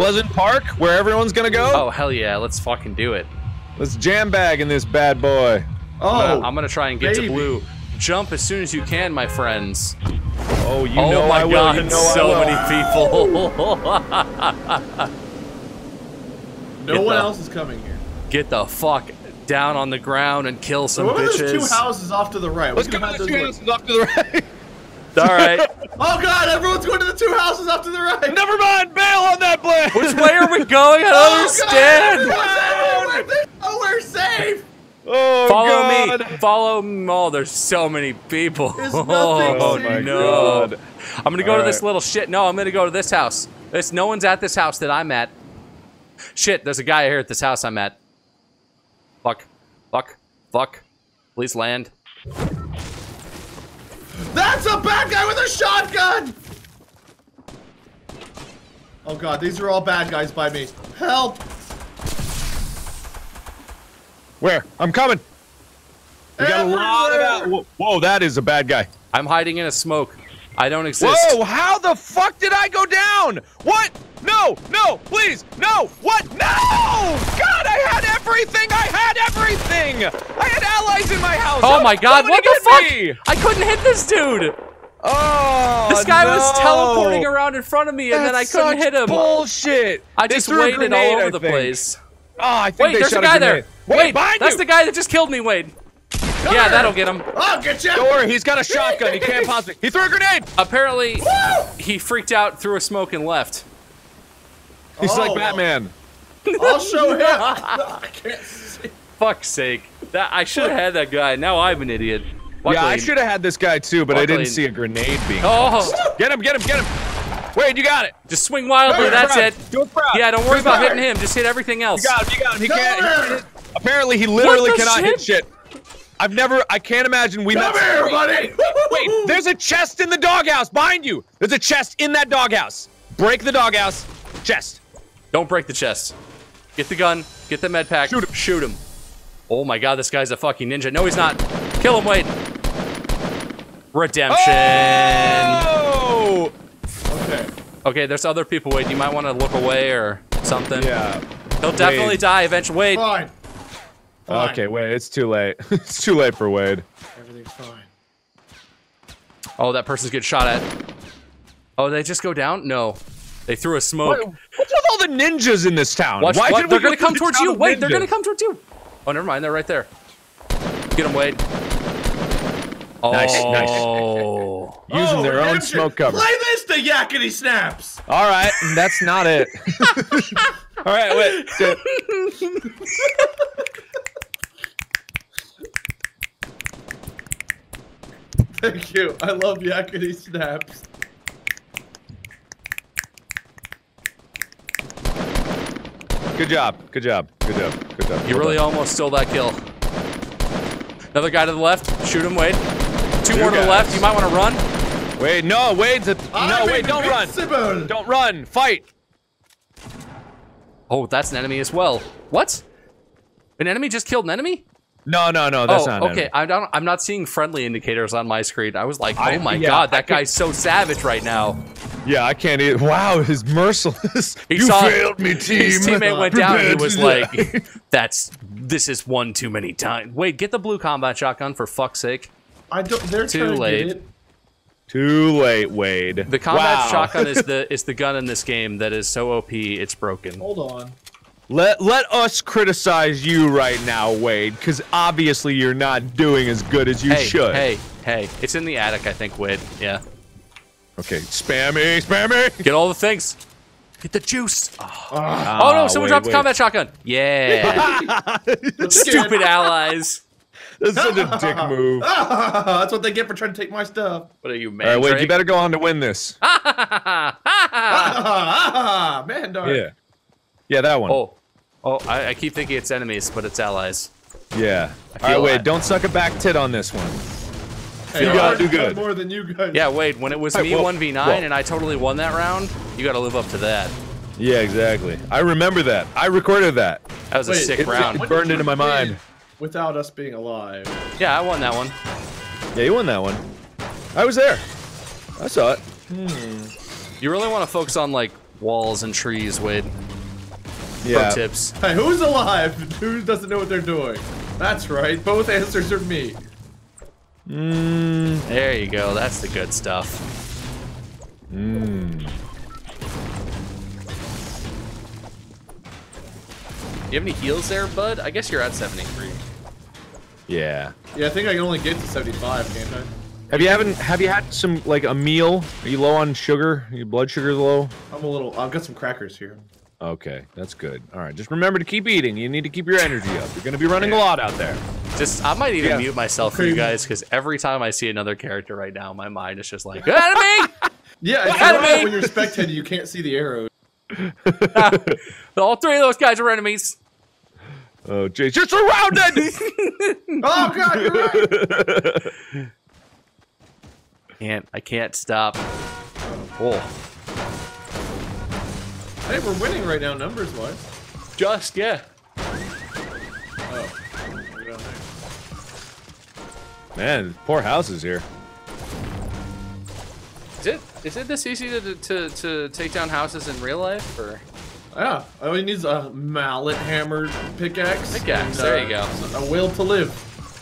Pleasant Park, where everyone's gonna go. Oh hell yeah, let's fucking do it. Let's jam bag in this bad boy. Oh, I'm gonna try and get baby. to blue. Jump as soon as you can, my friends. Oh, you oh know my I will. god, you know I so will. many people. no get one the- else is coming here. get the fuck down on the ground and kill some What about those two bitches. houses off to the right? Let's We go can to have the those two houses off to the right. All right, Oh god, everyone's going to the two houses off to the right. Never mind. Bail on that plan. which way are we going? I don't Oh, understand. God, everyone's- Oh, we're safe. Oh Follow God. me. Follow me. Oh, there's so many people. There's oh secret. no. God. I'm gonna go to this Alright. little shit. No, I'm gonna go to this house. This no one's at this house that I'm at. Shit, there's a guy here at this house I'm at. Fuck. Fuck. Fuck. Please land. That's a bad guy with a shotgun. Oh god, these are all bad guys by me. Help! Where? I'm coming. We got a lot of Everywhere. that. Whoa, whoa, that is a bad guy. I'm hiding in a smoke. I don't exist. Whoa, how the fuck did I go down? What? No, no, please, no, what? No! God, I had everything! I had everything! I had allies in my house! Oh my god, what the fuck? me! I couldn't hit this dude! Oh, This guy was teleporting around in front of me and then I couldn't hit him. Bullshit! I They just waited grenade, all over the place. Oh, I think Wait, they there's a guy there. Wait, Wait, behind that's you. the guy that just killed me, Wade. Yeah, that'll get him. I'll get you! Don't worry, he's got a shotgun. He can't possibly. He threw a grenade. Apparently, he freaked out, threw a smoke, and left. He's Oh. like Batman. I'll show him. I can't see. Fuck's sake. That I should have had that guy. Now I'm an idiot. Yeah, I should have had this guy too, but I didn't see a grenade being. Oh, Get him! Get him! Get him! Wait, you got it. just swing wildly. Do it That's proud. it. Do it proud. Yeah, don't worry it about proud. hitting him. Just hit everything else. You got him. You got him. He Come can't. here. Apparently, he literally the cannot hit shit? Shit. I've never. I can't imagine we Come met. here, Wait, buddy! Wait, there's a chest in the doghouse behind you. There's a chest in that doghouse. Break the doghouse. Chest. Don't break the chest. Get the gun. Get the med pack. Shoot him. Shoot him. Oh my god, this guy's a fucking ninja. No, he's not. Kill him, Wait. Redemption. Oh! Okay. Okay, there's other people. Wade, you might want to look away or something. Yeah. He'll definitely Wade. die eventually. Wait. Fine. Fine. Okay, wait. It's too late. it's too late for Wade. Everything's fine. Oh, that person's getting shot at. Oh, they just go down? No. They threw a smoke. What, what's with all the ninjas in this town? Watch, Why what? did They're we gonna come towards you. of Wait, they're gonna come towards you. Oh, never mind. They're right there. Get them, Wade. Oh. Nice, nice. Oh. Using Oh, their own redemption. smoke cover. Play this to Yakety Sax. All right, that's not it. All right, wait. Thank you. I love Yakety Sax. Good job. Good job. Good job. Good job. You really done. almost stole that kill. Another guy to the left. Shoot him, Wade. Two, Two more to the left. You might want to run. Wait, no, Wade's a. No, I'm wait, don't run. invincible. Don't run. Fight. Oh, that's an enemy as well. What? An enemy just killed an enemy? No, no, no, that's oh, not. okay. enemy. I don't. I'm not seeing friendly indicators on my screen. I was like, oh I- my yeah, god, I that could- guy's so savage right now. Yeah, I can't either. Wow, his merciless. He you saw- failed me, team. His teammate went down. He was like, "That's this is one too many times." Wait, get the blue combat shotgun for fuck's sake. I don't. They're Too trying to late. get it. Too late, Wade. The combat wow. shotgun is the is the gun in this game that is so OP it's broken. Hold on. Let let us criticize you right now, Wade, because obviously you're not doing as good as you Hey, should. hey, hey! It's in the attic, I think. Wade. Yeah. Okay, spam me, spam me. Get all the things. Get the juice. Oh, Ah, oh, no! Someone wait, dropped the combat shotgun. Yeah. Stupid allies. That's such a dick move. That's what they get for trying to take my stuff. What are you, man? right, Wade, you better go on to win this. Ah, ah, ah, ah, man, darn. Yeah, yeah, that one. oh, oh! I, I keep thinking it's enemies, but it's allies. Yeah. I All right, Wade, don't suck a back tit on this one. Hey, You I gotta do good. More than you guys. Yeah, Wade. When it was Hey, me whoa, one v whoa. nine and I totally won that round, you got to live up to that. Yeah, exactly. I remember that. I recorded that. That was a sick it- round. it- When burned into my mind. Without us being alive. Yeah, I won that one. Yeah, you won that one. I was there. I saw it. Hmm. You really want to focus on like walls and trees, Wade. Yeah. Pro tips. Hey, who's alive? Who doesn't know what they're doing? That's right. Both answers are me. Mm, There you go. That's the good stuff. mm. You have any heals there, bud? I guess you're at 73. Yeah. Yeah, I think I can only get to 75, can't I? Have you haven't have you had some like a meal? Are you low on sugar? Your blood sugar's low? I'm a little. I've got some crackers here. Okay, that's good. All right, just remember to keep eating. You need to keep your energy up. You're gonna be running a lot out there. Just, I might even Yeah. mute myself for you guys because every time I see another character right now, my mind is just like, enemy! Yeah, it's Enemy! right when you're spectating, you can't see the arrows. All three of those guys are enemies. Oh, jeez, you're surrounded. Oh god, you're right. Can't, I can't stop. Oh, hey, we're winning right now, numbers wise. just yeah. Oh, we're down there. Man, poor houses here. Is it is it this easy to to, to take down houses in real life or? Yeah, all he needs a mallet hammer, pickaxe. Pickaxe, and, there uh, you go. A will to live.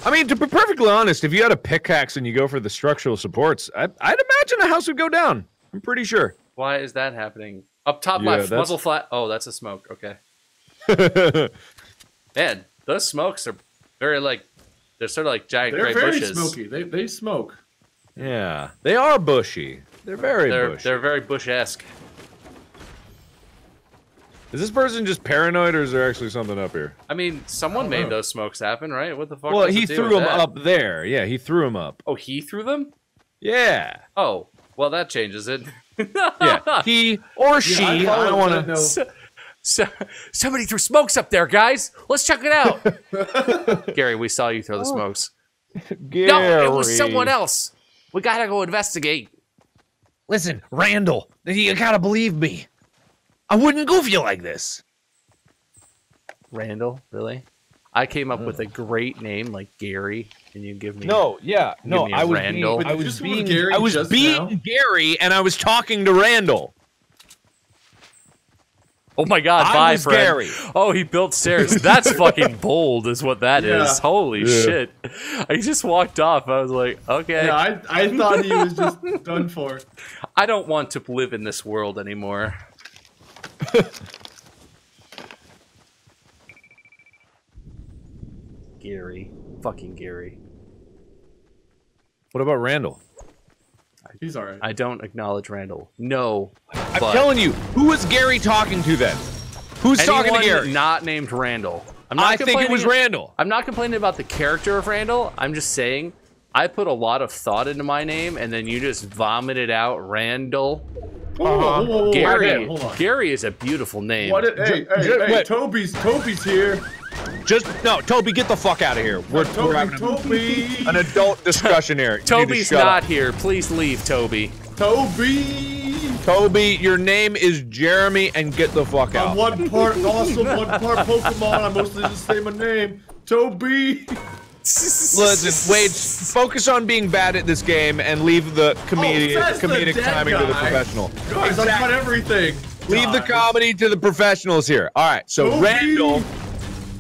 I mean, to be perfectly honest, if you had a pickaxe and you go for the structural supports, I, I'd imagine a house would go down. I'm pretty sure. Why is that happening? Up top Yeah, left, that's- muzzle flat. Oh, that's a smoke. Okay. Man, those smokes are very like they're sort of like giant They're gray very bushes. smoky. They they smoke. yeah, they are bushy. They're very They're bushy. they're very bush-esque. Is this person just paranoid, or is there actually something up here? I mean, someone don't made know. those smokes happen, right? What the fuck? Well, he threw them that? up there. Yeah, he threw them up. Oh, he threw them? Yeah, Oh, well, that changes it. yeah. He or she. Yeah, I, followed don't want to. no. So, so, somebody threw smokes up there, guys. Let's check it out. Gary, we saw you throw the oh. smokes. Gary. No, it was someone else. We gotta go investigate. Listen, Randall, you gotta believe me. I wouldn't goof you like this. Randall, really? I came up with a great name like Gary, and you give me No, yeah, no. me a I was Randall. being, I Wait, did you was just being, Gary I was just being now? Gary, and I was talking to Randall. Oh my God! I bye, was friend. Gary. Oh, he built stairs. That's fucking bold, is what that is. Yeah. Holy Yeah. shit! I just walked off. I was like, okay, Yeah, I I thought he was just done for. I don't want to live in this world anymore. Gary, fucking Gary. What about Randall? He's all right. I don't acknowledge Randall. No, I'm but telling you, who was Gary talking to then? Who's talking to Gary? not named Randall. I'm not I think it complaining- was Randall. I'm not complaining about the character of Randall. I'm just saying I put a lot of thought into my name, and then you just vomited out Randall. Whoa, whoa, whoa, whoa, whoa, Gary, wait a minute, hold on. Gary is a beautiful name. What? It, hey, hey, ju- hey. Toby's Toby's here. Just no, Toby, get the fuck out of here. We're, we're Toby, having a- Toby, an adult discussion here. You need to Toby's not up. here. Please leave, Toby. Toby. Toby, your name is Jeremy, and get the fuck I'm out. one part awesome, one part Pokemon. I mostly just say my name. Toby. Listen, Wade, focus on being bad at this game and leave the oh, comedic, Oh, that's the comedic dead timing to the guy. professional. Guys, I got everything. Leave the comedy to the professionals here. All right, so Toby. Randall,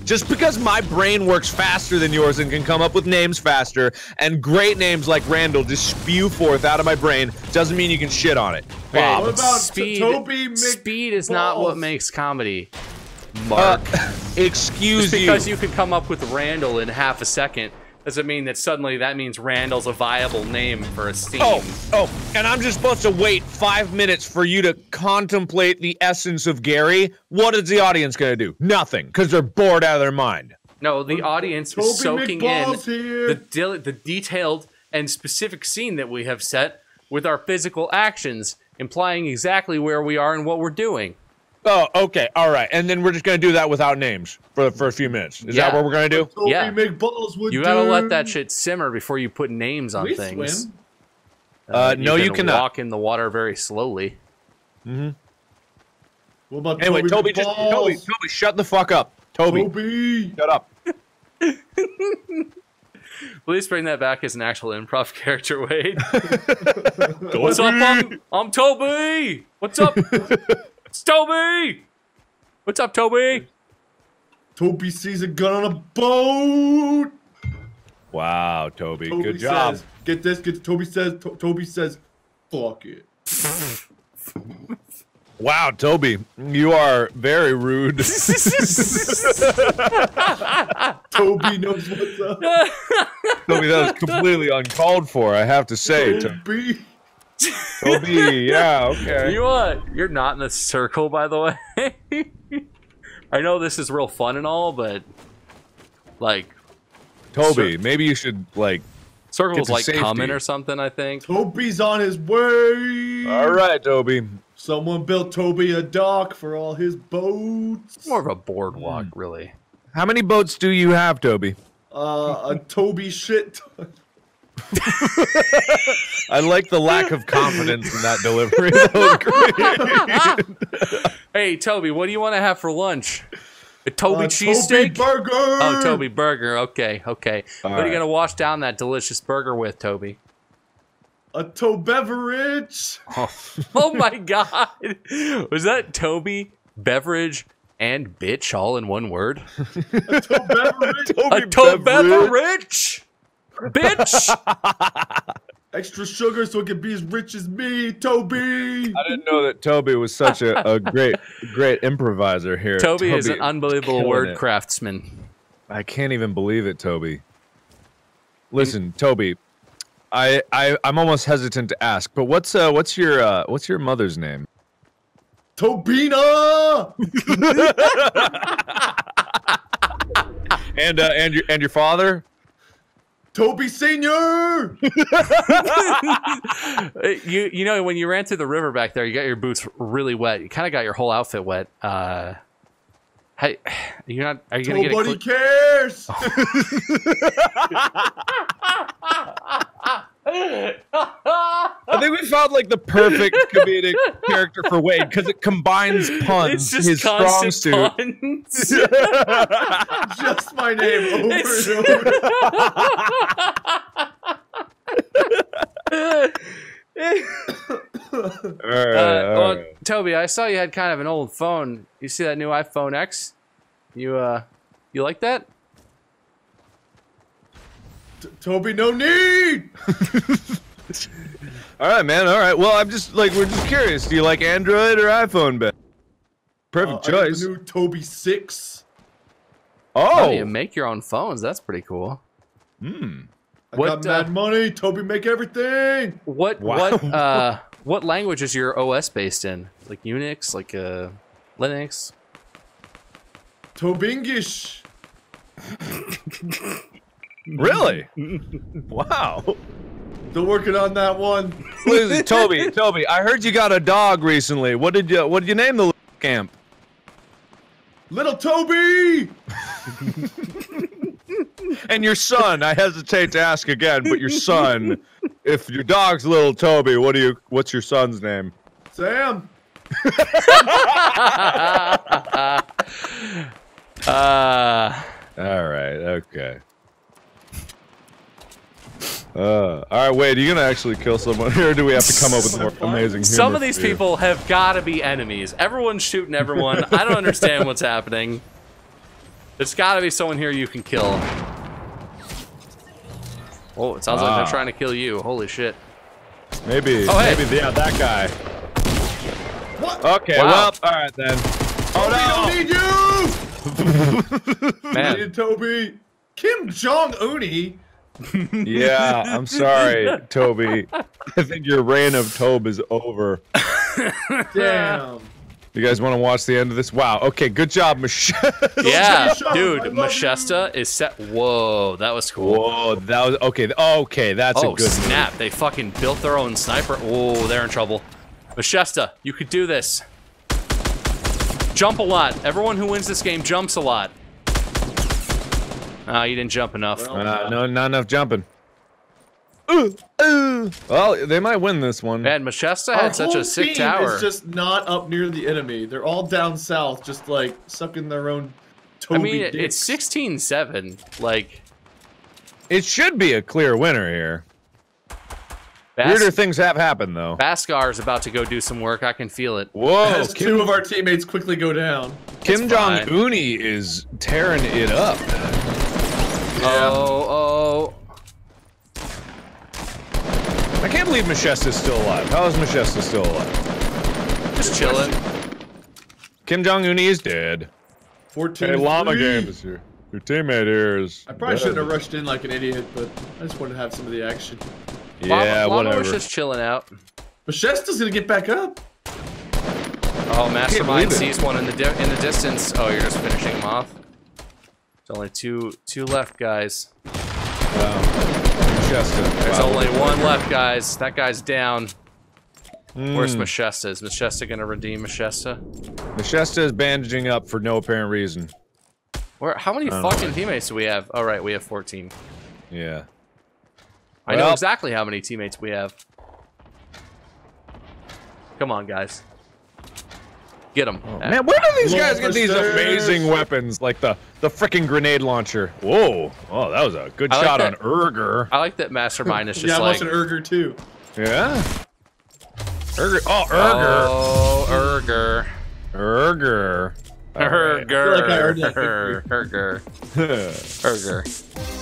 just because my brain works faster than yours and can come up with names faster, and great names like Randall just spew forth out of my brain, doesn't mean you can shit on it. Okay, Bob. What about speed? Toby Mc- speed is not what makes comedy. Uh, Mark. excuse Just because you. you can come up with Randall in half a second doesn't mean that suddenly that means Randall's a viable name for a scene. Oh, oh, and I'm just supposed to wait five minutes for you to contemplate the essence of Gary. What is the audience gonna do? Nothing, because they're bored out of their mind. No, the audience Toby is soaking in here. the, de- the detailed and specific scene that we have set with our physical actions, implying exactly where we are and what we're doing. Oh, okay, all right, and then we're just gonna do that without names for the first few minutes. Is Yeah. that what we're gonna do? Toby Yeah. McBalls would You gotta let that shit simmer before you put names on We things. swim. Uh, uh no, you can cannot. walk in the water very slowly. Mm-hmm. What about Anyway, Toby Toby, just Toby, Toby, shut the fuck up, Toby, Toby. shut up. Please bring that back as an actual improv character, Wade. What's up? I'm, I'm Toby. What's up? It's Toby! What's up, Toby? Toby sees a gun on a boat. Wow, Toby, Toby good job. Says, get this. Get Toby says. To- Toby says, "Fuck it." Wow, Toby, you are very rude. Toby knows what's up. Toby, that was completely uncalled for. I have to say, To- Toby. Toby. Yeah, okay. You uh, you're not in a circle, by the way. I know this is real fun and all, but like Toby, maybe you should like. circles to like safety. coming or something. I think. Toby's on his way. All right, Toby. Someone built Toby a dock for all his boats. More of a boardwalk, really. How many boats do you have, Toby? Uh, a Toby shit. Ton. I like the lack of confidence in that delivery. That. Hey, Toby, what do you want to have for lunch? A Toby Uh, Toby cheesesteak? burger. Oh, Toby burger. Okay, okay. what are you gonna wash down that delicious burger with, Toby? A to beverage. Oh my God! Was that Toby beverage and bitch all in one word? To beverage. A to beverage, bitch. Extra sugar so it can be as rich as me, Toby. I didn't know that Toby was such a, a great, great improviser here. Toby is an unbelievable word it. craftsman. I can't even believe it, Toby. Listen, Toby, I, I I'm almost hesitant to ask, but what's uh what's your uh what's your mother's name? Tobina. And uh and your and your father? Toby Senior. You you know when you ran through the river back there, you got your boots really wet. You kind of got your whole outfit wet. Uh, hey, you're not. Are you gonna get Nobody cl- cares. I think we found like the perfect comedic character for Wade because it combines puns, It's his strong suit. Just my name over It's- and over. All right, Uh, all well, right. Toby, I saw you had kind of an old phone. You see that new iPhone X? You uh, you like that? T- Toby, no need. All right, man. All right. Well, I'm just like we're just curious. Do you like Android or iPhone better? Perfect Uh, I choice. the new Toby Six. Oh, oh, you make your own phones. That's pretty cool. hmm. I What, got mad uh, money. Toby, make everything. What Wow. what uh what language is your OS based in? Like Unix, like uh Linux? Tobingish. really? wow. Still working on that one. Listen, Toby, Toby, I heard you got a dog recently. What did you What did you name the little camp? Little Toby. And your son. I hesitate to ask again, but your son. If your dog's little Toby, what do you? What's your son's name? Sam. Uh All right. Okay. Uh, all right, wait. Are you gonna actually kill someone, here, or do we have to come up with more amazing? some of these people have got to be enemies. Everyone's shooting everyone. I don't understand what's happening. There's got to be someone here you can kill. Oh, it sounds like Ah. they're trying to kill you. Holy shit. Maybe. Oh, hey. Maybe. Yeah, that guy. What? Okay. Wow. Well, all right then. Toby, don't need you. Man, Needed Toby. Kim Jong Uni. Yeah, I'm sorry, Toby. I think your reign of Tobe is over. Damn. You guys want to watch the end of this? Wow. Okay. Good job, Michelle. yeah, dude, I Machesta is set. Whoa, that was cool. Whoa, that was okay. Okay, that's Oh a good snap! They fucking built their own sniper. Oh, they're in trouble. Machesta, you could do this. Jump a lot. Everyone who wins this game jumps a lot. Ah, you didn't jump enough. Well, Uh, no, not enough jumping. Ooh, ooh. Well, they might win this one. Man, Machesta Our had such a sick team tower. is just not up near the enemy. They're all down south, just like sucking their own I mean, dicks. it's 16-7. Like, It should be a clear winner here. Weirder things have happened though. Baskar is about to go do some work. I can feel it. Whoa, As Kim, two of our teammates quickly go down. Kim Jong fine. Uni is tearing it up. Oh, oh. I can't believe Machesta's still alive. How is Machesta still alive? Just chilling. Kim Jong Uni is dead. 14 Hey, Llama three. Game is here. Your teammate here is. I probably dead. shouldn't have rushed in like an idiot, but I just wanted to have some of the action. Yeah, Llama, Llama whatever. was just chilling out. But Shesta's gonna get back up. Oh, Mastermind sees one in the di- in the distance. Oh, you're just finishing him off. There's only two two left, guys. Machesta. There's only one left, guys. That guy's down. Where's Mm. Machesta? Is Machesta gonna redeem Machesta? Machesta is bandaging up for no apparent reason. Where? How many don't know. fucking teammates do we have? Oh, right, we have 14. Yeah. I know exactly how many teammates we have. Come on, guys. Get them. Oh, uh, man, where do these guys up get these stairs. amazing weapons like the the freaking grenade launcher? Whoa! Oh, that was a good I shot that. on Urger. I like that Mastermind is just yeah, I'm like. watching Urger too. Yeah. Urger. Oh, Urger. Oh, Urger. Urger. All right. Urger. like I earned that Urger. Urger.